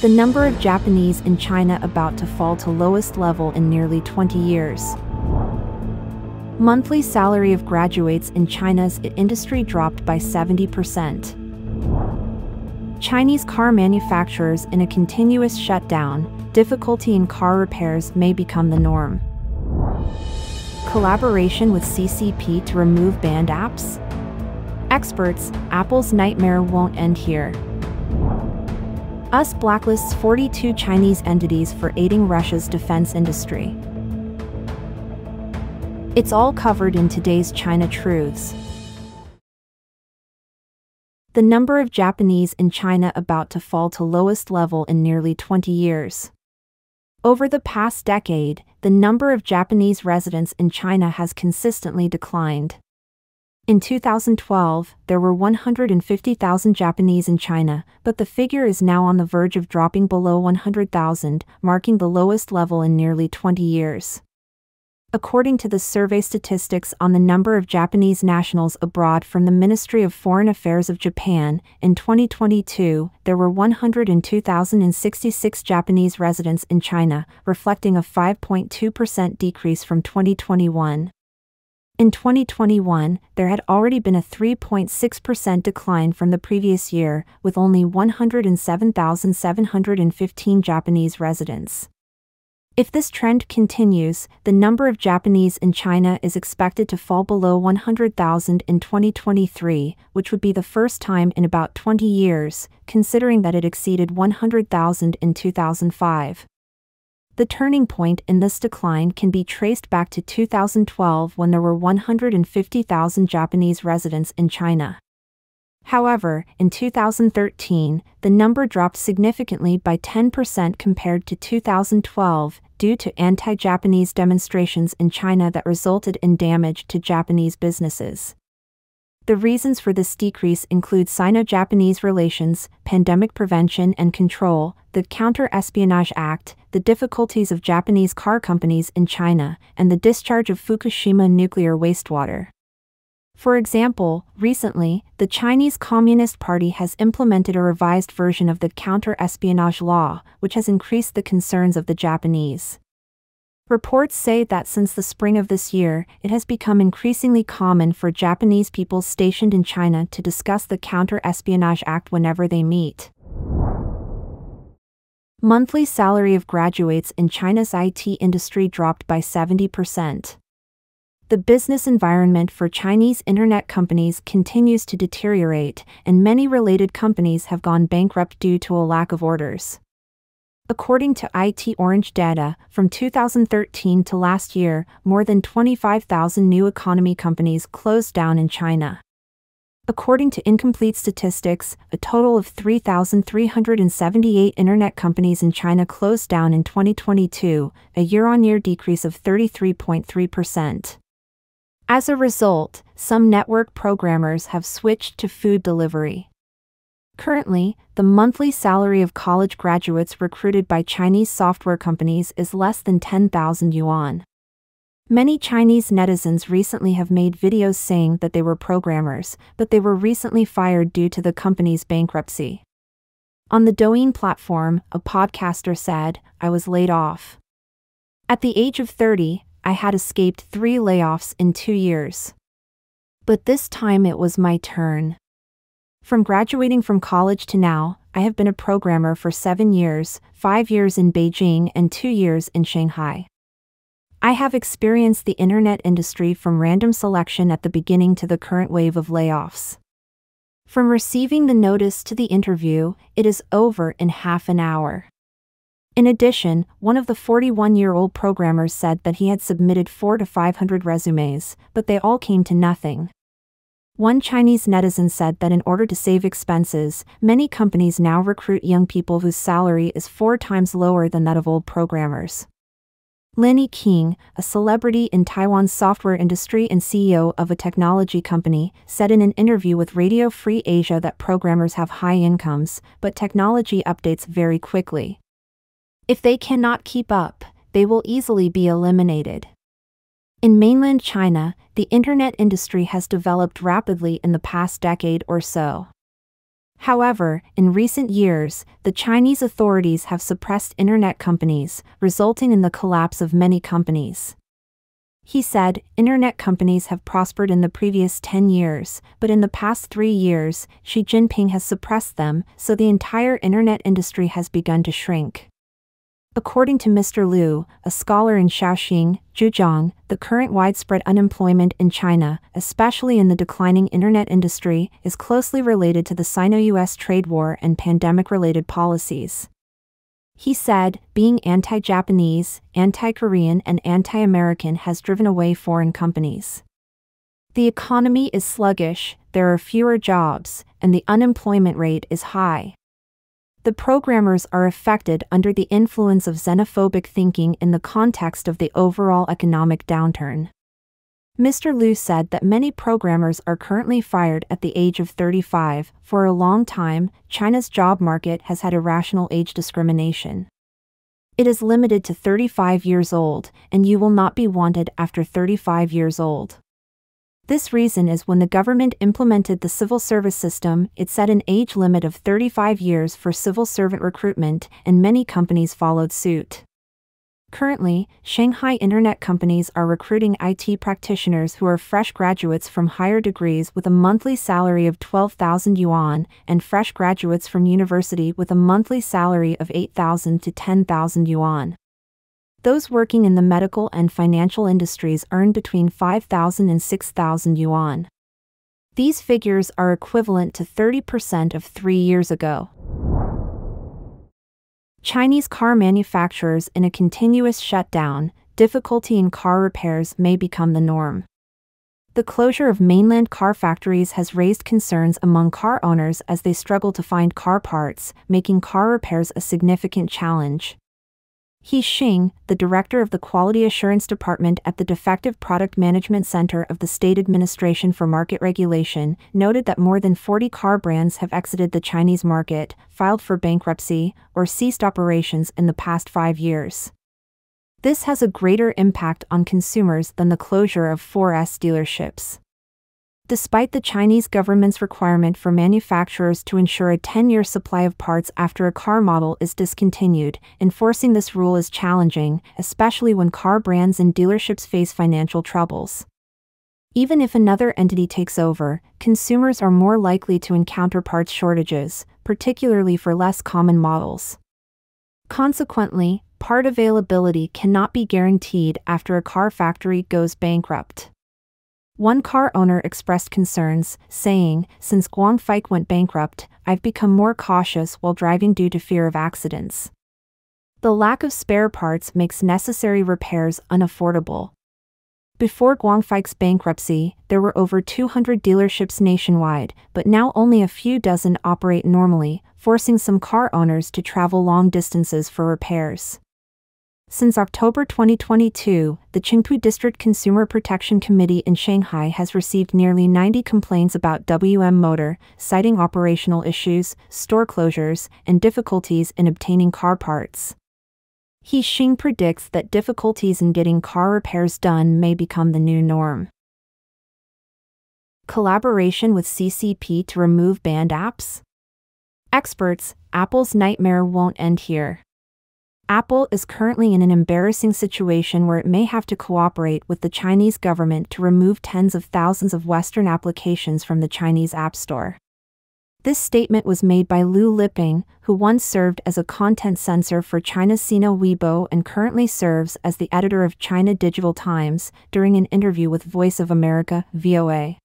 The number of Japanese in China about to fall to lowest level in nearly 20 years. Monthly salary of graduates in China's industry dropped by 70%. Chinese car manufacturers in a continuous shutdown, difficulty in car repairs may become the norm. Collaboration with CCP to remove banned apps? Experts, Apple's nightmare won't end here. US blacklists 42 Chinese entities for aiding Russia's defense industry. It's all covered in today's China Truths. The number of Japanese in China about to fall to lowest level in nearly 20 years. Over the past decade, the number of Japanese residents in China has consistently declined. In 2012, there were 150,000 Japanese in China, but the figure is now on the verge of dropping below 100,000, marking the lowest level in nearly 20 years. According to the survey statistics on the number of Japanese nationals abroad from the Ministry of Foreign Affairs of Japan, in 2022, there were 102,066 Japanese residents in China, reflecting a 5.2% decrease from 2021. In 2021, there had already been a 3.6% decline from the previous year, with only 107,715 Japanese residents. If this trend continues, the number of Japanese in China is expected to fall below 100,000 in 2023, which would be the first time in about 20 years, considering that it exceeded 100,000 in 2005. The turning point in this decline can be traced back to 2012 when there were 150,000 Japanese residents in China. However, in 2013, the number dropped significantly by 10% compared to 2012 due to anti Japanese demonstrations in China that resulted in damage to Japanese businesses. The reasons for this decrease include Sino Japanese relations, pandemic prevention and control, the Counter Espionage Act, the difficulties of Japanese car companies in China, and the discharge of Fukushima nuclear wastewater. For example, recently, the Chinese Communist Party has implemented a revised version of the counter-espionage law, which has increased the concerns of the Japanese. Reports say that since the spring of this year, it has become increasingly common for Japanese people stationed in China to discuss the Counter-Espionage Act whenever they meet. Monthly salary of graduates in China's IT industry dropped by 70% the business environment for Chinese internet companies continues to deteriorate, and many related companies have gone bankrupt due to a lack of orders. According to IT Orange data, from 2013 to last year, more than 25,000 new economy companies closed down in China. According to incomplete statistics, a total of 3,378 internet companies in China closed down in 2022, a year on year decrease of 33.3%. As a result, some network programmers have switched to food delivery. Currently, the monthly salary of college graduates recruited by Chinese software companies is less than 10,000 yuan. Many Chinese netizens recently have made videos saying that they were programmers, but they were recently fired due to the company's bankruptcy. On the Douyin platform, a podcaster said, I was laid off. At the age of 30, I had escaped three layoffs in two years. But this time it was my turn. From graduating from college to now, I have been a programmer for seven years, five years in Beijing and two years in Shanghai. I have experienced the internet industry from random selection at the beginning to the current wave of layoffs. From receiving the notice to the interview, it is over in half an hour. In addition, one of the 41 year old programmers said that he had submitted 4 to 500 resumes, but they all came to nothing. One Chinese netizen said that in order to save expenses, many companies now recruit young people whose salary is four times lower than that of old programmers. Lin King, a celebrity in Taiwan's software industry and CEO of a technology company, said in an interview with Radio Free Asia that programmers have high incomes, but technology updates very quickly. If they cannot keep up, they will easily be eliminated. In mainland China, the internet industry has developed rapidly in the past decade or so. However, in recent years, the Chinese authorities have suppressed internet companies, resulting in the collapse of many companies. He said, Internet companies have prospered in the previous 10 years, but in the past three years, Xi Jinping has suppressed them, so the entire Internet industry has begun to shrink. According to Mr. Liu, a scholar in Shaoxing, Zhejiang, the current widespread unemployment in China, especially in the declining internet industry, is closely related to the Sino US trade war and pandemic related policies. He said, being anti Japanese, anti Korean, and anti American has driven away foreign companies. The economy is sluggish, there are fewer jobs, and the unemployment rate is high. The programmers are affected under the influence of xenophobic thinking in the context of the overall economic downturn. Mr. Liu said that many programmers are currently fired at the age of 35. For a long time, China's job market has had irrational age discrimination. It is limited to 35 years old, and you will not be wanted after 35 years old. This reason is when the government implemented the civil service system, it set an age limit of 35 years for civil servant recruitment, and many companies followed suit. Currently, Shanghai internet companies are recruiting IT practitioners who are fresh graduates from higher degrees with a monthly salary of 12,000 yuan and fresh graduates from university with a monthly salary of 8,000 to 10,000 yuan. Those working in the medical and financial industries earn between 5,000 and 6,000 yuan. These figures are equivalent to 30% of three years ago. Chinese car manufacturers in a continuous shutdown, difficulty in car repairs may become the norm. The closure of mainland car factories has raised concerns among car owners as they struggle to find car parts, making car repairs a significant challenge. He Xing, the director of the Quality Assurance Department at the Defective Product Management Center of the State Administration for Market Regulation, noted that more than 40 car brands have exited the Chinese market, filed for bankruptcy, or ceased operations in the past five years. This has a greater impact on consumers than the closure of 4S dealerships despite the Chinese government's requirement for manufacturers to ensure a 10 year supply of parts after a car model is discontinued, enforcing this rule is challenging, especially when car brands and dealerships face financial troubles. Even if another entity takes over, consumers are more likely to encounter parts shortages, particularly for less common models. Consequently, part availability cannot be guaranteed after a car factory goes bankrupt. One car owner expressed concerns, saying, Since Guangfike went bankrupt, I've become more cautious while driving due to fear of accidents. The lack of spare parts makes necessary repairs unaffordable. Before Guangfike's bankruptcy, there were over 200 dealerships nationwide, but now only a few dozen operate normally, forcing some car owners to travel long distances for repairs. Since October 2022, the Qingpu District Consumer Protection Committee in Shanghai has received nearly 90 complaints about WM Motor, citing operational issues, store closures, and difficulties in obtaining car parts. He Xing predicts that difficulties in getting car repairs done may become the new norm. Collaboration with CCP to remove banned apps? Experts, Apple's nightmare won't end here. Apple is currently in an embarrassing situation where it may have to cooperate with the Chinese government to remove tens of thousands of Western applications from the Chinese App Store. This statement was made by Liu Lipeng, who once served as a content censor for China's Sina Weibo and currently serves as the editor of China Digital Times, during an interview with Voice of America, VOA.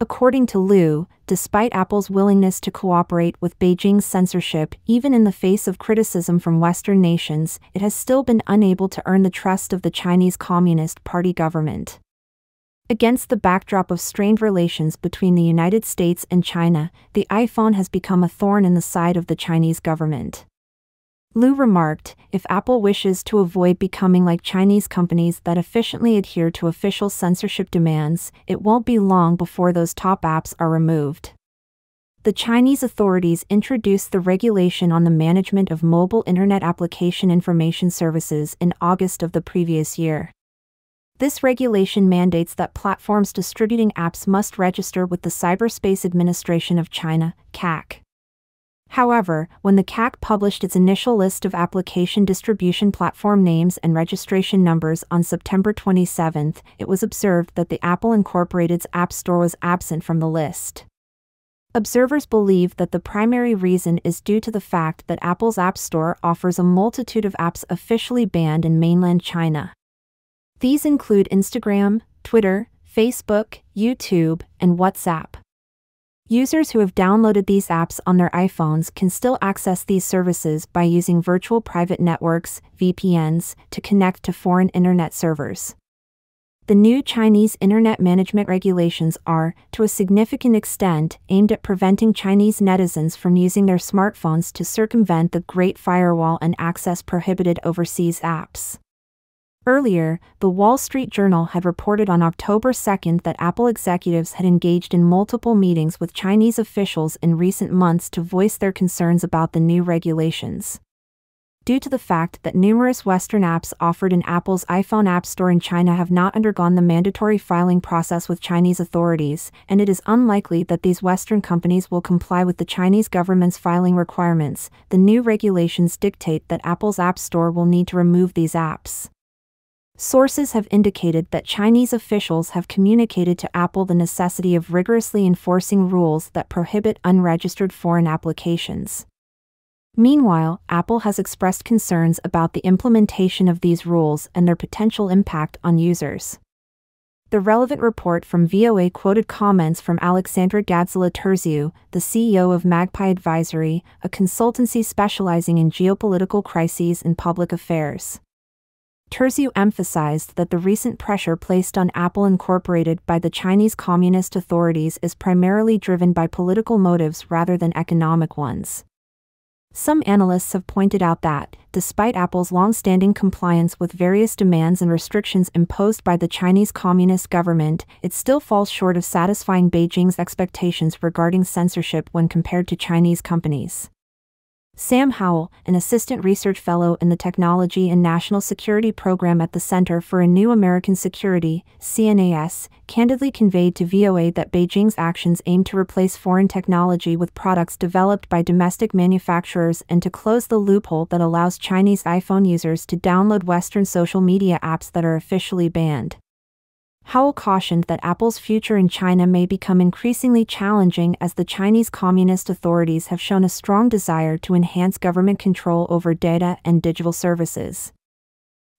According to Liu, despite Apple's willingness to cooperate with Beijing's censorship, even in the face of criticism from Western nations, it has still been unable to earn the trust of the Chinese Communist Party government. Against the backdrop of strained relations between the United States and China, the iPhone has become a thorn in the side of the Chinese government. Liu remarked, if Apple wishes to avoid becoming like Chinese companies that efficiently adhere to official censorship demands, it won't be long before those top apps are removed. The Chinese authorities introduced the regulation on the management of mobile Internet application information services in August of the previous year. This regulation mandates that platforms distributing apps must register with the Cyberspace Administration of China, CAC. However, when the CAC published its initial list of application distribution platform names and registration numbers on September 27, it was observed that the Apple Incorporated's App Store was absent from the list. Observers believe that the primary reason is due to the fact that Apple's App Store offers a multitude of apps officially banned in mainland China. These include Instagram, Twitter, Facebook, YouTube, and WhatsApp. Users who have downloaded these apps on their iPhones can still access these services by using virtual private networks, VPNs, to connect to foreign internet servers. The new Chinese Internet Management Regulations are, to a significant extent, aimed at preventing Chinese netizens from using their smartphones to circumvent the Great Firewall and access prohibited overseas apps. Earlier, the Wall Street Journal had reported on October 2 that Apple executives had engaged in multiple meetings with Chinese officials in recent months to voice their concerns about the new regulations. Due to the fact that numerous Western apps offered in Apple's iPhone App Store in China have not undergone the mandatory filing process with Chinese authorities, and it is unlikely that these Western companies will comply with the Chinese government's filing requirements, the new regulations dictate that Apple's App Store will need to remove these apps. Sources have indicated that Chinese officials have communicated to Apple the necessity of rigorously enforcing rules that prohibit unregistered foreign applications. Meanwhile, Apple has expressed concerns about the implementation of these rules and their potential impact on users. The relevant report from VOA quoted comments from Alexandra Gadzala Tirziu, the CEO of Magpie Advisory, a consultancy specializing in geopolitical crises and public affairs. Tirziu emphasized that the recent pressure placed on Apple Incorporated by the Chinese Communist authorities is primarily driven by political motives rather than economic ones. Some analysts have pointed out that, despite Apple's long-standing compliance with various demands and restrictions imposed by the Chinese Communist government, it still falls short of satisfying Beijing's expectations regarding censorship when compared to Chinese companies. Sam Howell, an assistant research fellow in the Technology and National Security Program at the Center for a New American Security, CNAS, candidly conveyed to VOA that Beijing's actions aim to replace foreign technology with products developed by domestic manufacturers and to close the loophole that allows Chinese iPhone users to download Western social media apps that are officially banned. Howell cautioned that Apple's future in China may become increasingly challenging as the Chinese Communist authorities have shown a strong desire to enhance government control over data and digital services.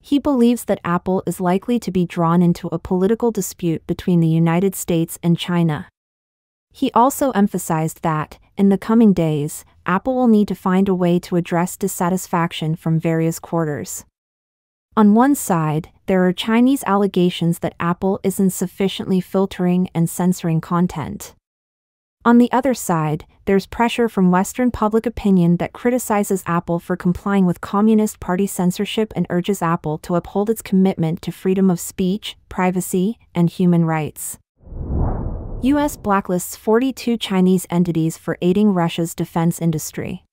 He believes that Apple is likely to be drawn into a political dispute between the United States and China. He also emphasized that, in the coming days, Apple will need to find a way to address dissatisfaction from various quarters. On one side, there are Chinese allegations that Apple isn't sufficiently filtering and censoring content. On the other side, there's pressure from Western public opinion that criticizes Apple for complying with Communist Party censorship and urges Apple to uphold its commitment to freedom of speech, privacy, and human rights. U.S. blacklists 42 Chinese entities for aiding Russia's defense industry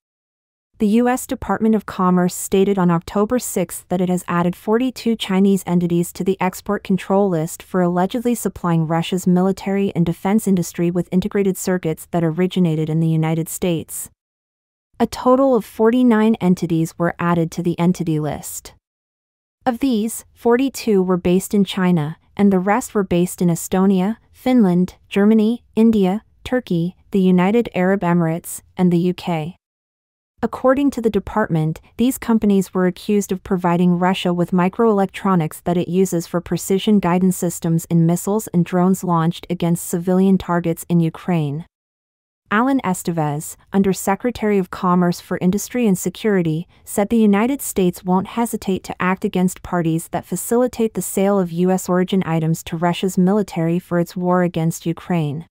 the U.S. Department of Commerce stated on October 6 that it has added 42 Chinese entities to the export control list for allegedly supplying Russia's military and defense industry with integrated circuits that originated in the United States. A total of 49 entities were added to the entity list. Of these, 42 were based in China, and the rest were based in Estonia, Finland, Germany, India, Turkey, the United Arab Emirates, and the UK. According to the department, these companies were accused of providing Russia with microelectronics that it uses for precision guidance systems in missiles and drones launched against civilian targets in Ukraine. Alan Estevez, Undersecretary of Commerce for Industry and Security, said the United States won't hesitate to act against parties that facilitate the sale of U.S. origin items to Russia's military for its war against Ukraine.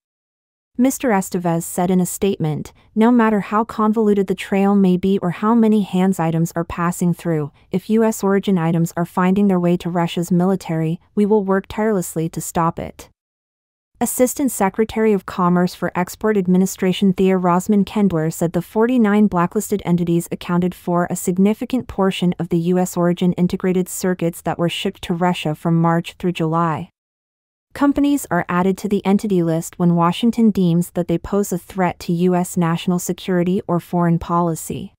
Mr. Estevez said in a statement No matter how convoluted the trail may be or how many hands items are passing through, if U.S. origin items are finding their way to Russia's military, we will work tirelessly to stop it. Assistant Secretary of Commerce for Export Administration Thea Rozman Kendler said the 49 blacklisted entities accounted for a significant portion of the U.S. origin integrated circuits that were shipped to Russia from March through July. Companies are added to the entity list when Washington deems that they pose a threat to U.S. national security or foreign policy.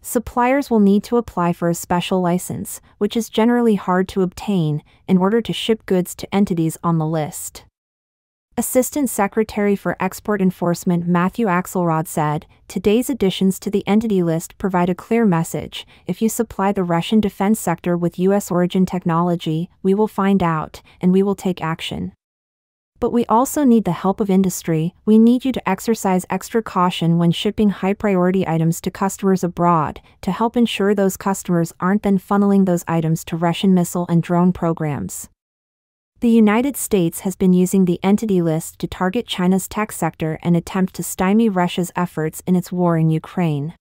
Suppliers will need to apply for a special license, which is generally hard to obtain, in order to ship goods to entities on the list. Assistant Secretary for Export Enforcement Matthew Axelrod said, Today's additions to the entity list provide a clear message. If you supply the Russian defense sector with U.S. origin technology, we will find out, and we will take action. But we also need the help of industry. We need you to exercise extra caution when shipping high priority items to customers abroad to help ensure those customers aren't then funneling those items to Russian missile and drone programs. The United States has been using the entity list to target China's tech sector and attempt to stymie Russia's efforts in its war in Ukraine.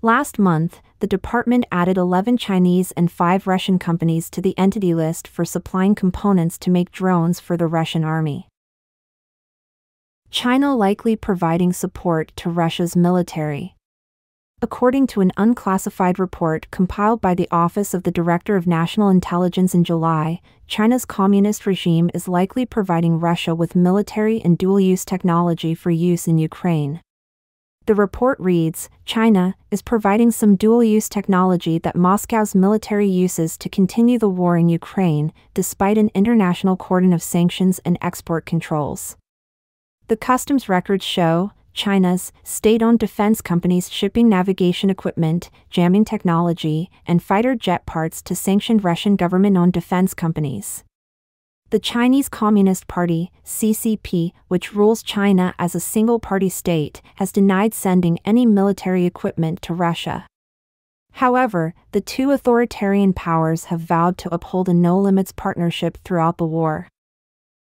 Last month, the department added 11 Chinese and 5 Russian companies to the entity list for supplying components to make drones for the Russian army. China likely providing support to Russia's military. According to an unclassified report compiled by the Office of the Director of National Intelligence in July, China's communist regime is likely providing Russia with military and dual use technology for use in Ukraine. The report reads China is providing some dual use technology that Moscow's military uses to continue the war in Ukraine, despite an international cordon of sanctions and export controls. The customs records show China's state owned defense companies shipping navigation equipment, jamming technology, and fighter jet parts to sanctioned Russian government owned defense companies. The Chinese Communist Party, CCP, which rules China as a single party state, has denied sending any military equipment to Russia. However, the two authoritarian powers have vowed to uphold a no limits partnership throughout the war.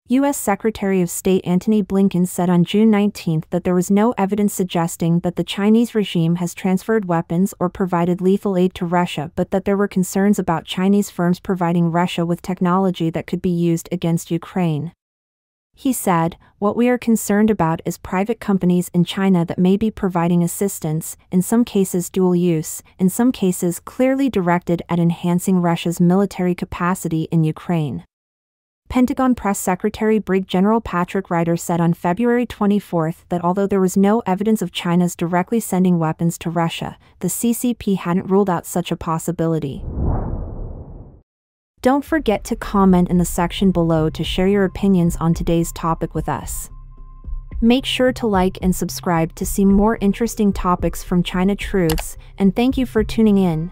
U.S. Secretary of State Antony Blinken said on June 19 that there was no evidence suggesting that the Chinese regime has transferred weapons or provided lethal aid to Russia, but that there were concerns about Chinese firms providing Russia with technology that could be used against Ukraine. He said, What we are concerned about is private companies in China that may be providing assistance, in some cases dual use, in some cases clearly directed at enhancing Russia's military capacity in Ukraine. Pentagon Press Secretary Brig General Patrick Ryder said on February 24 that although there was no evidence of China's directly sending weapons to Russia, the CCP hadn't ruled out such a possibility. Don't forget to comment in the section below to share your opinions on today's topic with us. Make sure to like and subscribe to see more interesting topics from China Truths, and thank you for tuning in.